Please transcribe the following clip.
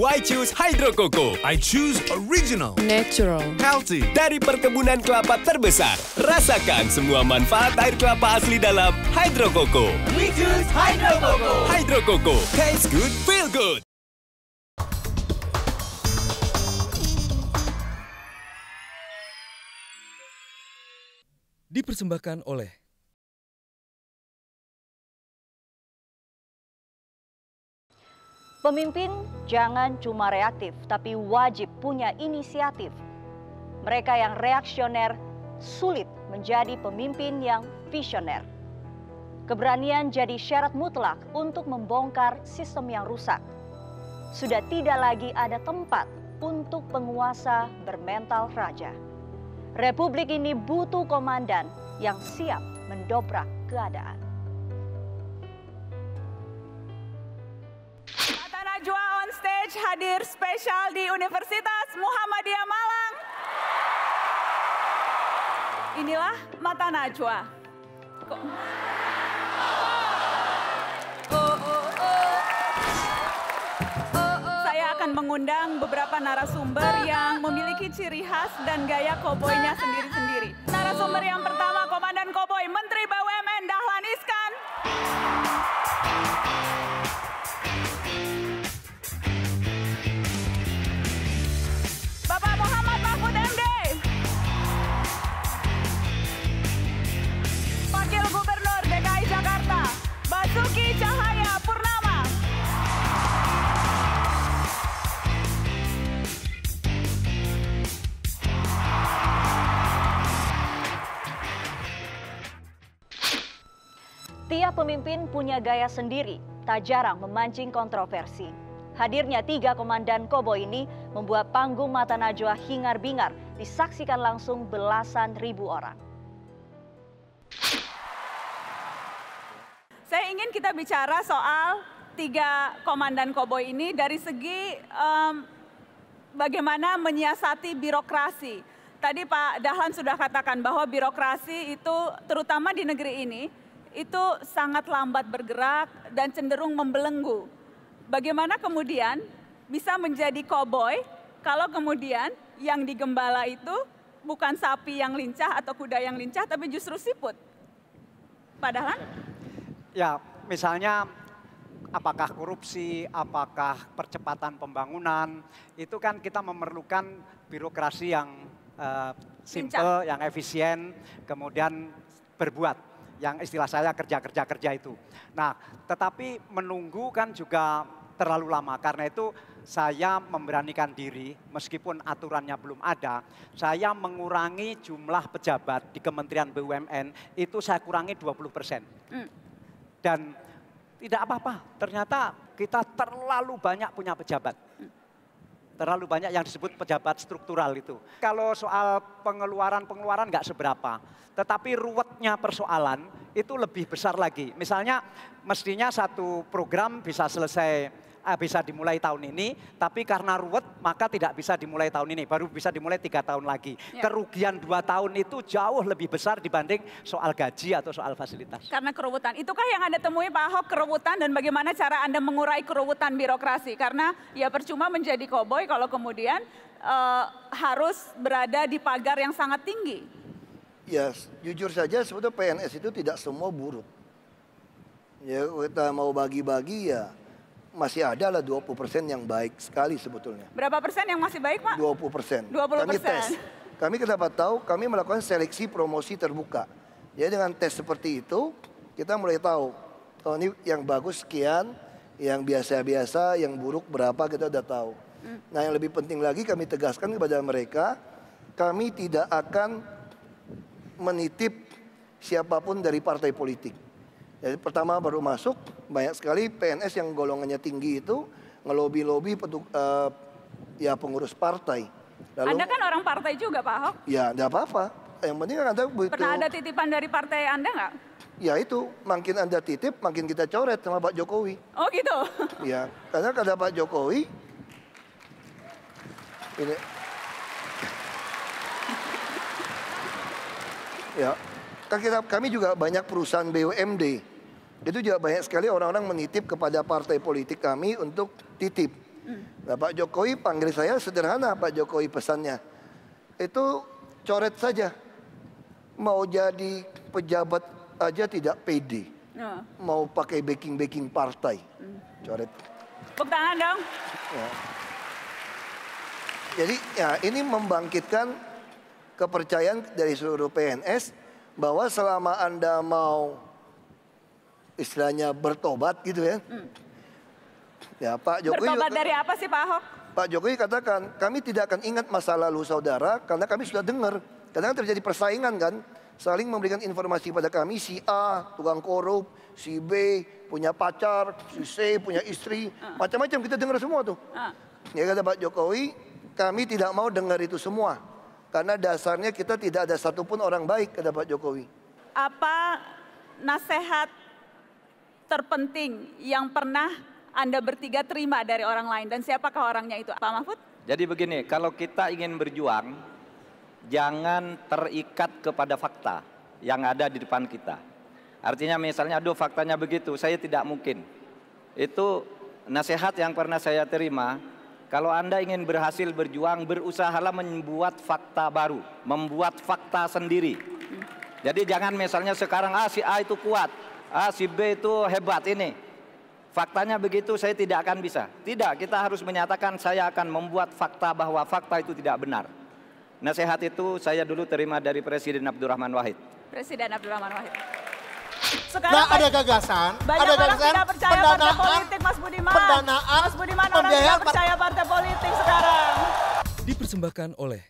Why choose Hydro Coco? I choose original. Natural. Healthy. Dari perkebunan kelapa terbesar. Rasakan semua manfaat air kelapa asli dalam Hydro Coco. We choose Hydro Coco. Hydro Coco. Taste good, feel good. Dipersembahkan oleh Pemimpin jangan cuma reaktif, tapi wajib punya inisiatif. Mereka yang reaksioner sulit menjadi pemimpin yang visioner. Keberanian jadi syarat mutlak untuk membongkar sistem yang rusak. Sudah tidak lagi ada tempat untuk penguasa bermental raja. Republik ini butuh komandan yang siap mendobrak keadaan. Hadir spesial di Universitas Muhammadiyah Malang. Inilah Mata Najwa. Kok-. Saya akan mengundang beberapa narasumber yang memiliki ciri khas dan gaya koboynya sendiri-sendiri. Narasumber yang pertama, Komandan Koboy, Menteri BUMN Tiap pemimpin punya gaya sendiri, tak jarang memancing kontroversi. Hadirnya tiga komandan Kobo ini membuat panggung Mata Najwa hingar-bingar disaksikan langsung belasan ribu orang. Saya ingin kita bicara soal tiga komandan koboi ini dari segi em, bagaimana menyiasati birokrasi. Tadi Pak Dahlan sudah katakan bahwa birokrasi itu terutama di negeri ini itu sangat lambat bergerak dan cenderung membelenggu. Bagaimana kemudian bisa menjadi koboi kalau kemudian yang digembala itu bukan sapi yang lincah atau kuda yang lincah tapi justru siput. Pak Dahlan? Ya, misalnya apakah korupsi, apakah percepatan pembangunan, itu kan kita memerlukan birokrasi yang eh, simple, yang efisien, kemudian berbuat, yang istilah saya kerja-kerja-kerja itu. Nah, tetapi menunggu kan juga terlalu lama, karena itu saya memberanikan diri, meskipun aturannya belum ada, saya mengurangi jumlah pejabat di Kementerian BUMN, itu saya kurangi 20 persen. Dan tidak apa-apa, ternyata kita terlalu banyak punya pejabat. Terlalu banyak yang disebut pejabat struktural itu. Kalau soal pengeluaran-pengeluaran nggak seberapa. Tetapi ruwetnya persoalan itu lebih besar lagi. Misalnya mestinya satu program bisa selesai bisa dimulai tahun ini, tapi karena ruwet maka tidak bisa dimulai tahun ini, baru bisa dimulai tiga tahun lagi. Ya. Kerugian dua tahun itu jauh lebih besar dibanding soal gaji atau soal fasilitas. Karena keruwetan. Itukah yang Anda temui Pak Ahok keruwetan dan bagaimana cara Anda mengurai keruwetan birokrasi? Karena ya percuma menjadi koboi kalau kemudian eh, harus berada di pagar yang sangat tinggi. Ya, jujur saja sebetulnya PNS itu tidak semua buruk. Ya, kita mau bagi-bagi ya masih ada lah 20% yang baik sekali sebetulnya. Berapa persen yang masih baik Pak? 20%. 20%. Kami tes. Kami kenapa tahu? Kami melakukan seleksi promosi terbuka. Jadi dengan tes seperti itu, kita mulai tahu. Oh ini yang bagus sekian, yang biasa-biasa, yang buruk berapa kita udah tahu. Nah yang lebih penting lagi kami tegaskan kepada mereka, kami tidak akan menitip siapa pun dari partai politik. Jadi pertama baru masuk banyak sekali PNS yang golongannya tinggi itu ngelobi-lobi petu- eh, ya pengurus partai. Lalu Anda kan orang partai juga Pak Ahok. ya tidak apa-apa. Yang penting kan Anda begitu. Pernah ada titipan dari partai Anda nggak? Ya itu, makin Anda titip, makin kita coret sama Pak Jokowi. Oh gitu. Ya, karena kata Pak Jokowi ini Ya, kan kita, kami juga banyak perusahaan BUMD. Itu juga banyak sekali orang-orang menitip kepada partai politik kami untuk titip. Nah, Pak Jokowi panggil saya sederhana Pak Jokowi pesannya. Itu coret saja. Mau jadi pejabat aja tidak pede. Ya. Mau pakai backing-backing partai. Coret. Tepuk tangan dong. Ya. Jadi ya ini membangkitkan kepercayaan dari seluruh PNS bahwa selama Anda mau istilahnya bertobat gitu ya. Ya Pak Jokowi Bertobat dari apa sih Pak Ahok? Pak Jokowi katakan kami tidak akan ingat masa lalu saudara karena kami sudah dengar. Kadang terjadi persaingan kan, saling memberikan informasi pada kami si A tukang korup, si B punya pacar, si C punya istri, macam-macam kita dengar semua tuh. Ah. Ya kata Pak Jokowi, kami tidak mau dengar itu semua. Karena dasarnya kita tidak ada satupun orang baik, kata Pak Jokowi. Apa nasihat terpenting yang pernah Anda bertiga terima dari orang lain dan siapakah orangnya itu? Pak Mahfud? Jadi begini, kalau kita ingin berjuang, jangan terikat kepada fakta yang ada di depan kita. Artinya misalnya, aduh faktanya begitu, saya tidak mungkin. Itu nasihat yang pernah saya terima, kalau Anda ingin berhasil berjuang, berusahalah membuat fakta baru, membuat fakta sendiri. Jadi jangan misalnya sekarang, ah si A itu kuat, ah si B itu hebat ini. Faktanya begitu saya tidak akan bisa. Tidak, kita harus menyatakan saya akan membuat fakta bahwa fakta itu tidak benar. Nasihat itu saya dulu terima dari Presiden Abdurrahman Wahid. Presiden Abdurrahman Wahid. Sekarang Nah, ada gagasan, Banyak ada orang gagasan tidak percaya partai pendanaan, politik, Mas Budiman. pendanaan, Mas Budiman orang pembiayaan tidak percaya partai politik sekarang. Dipersembahkan oleh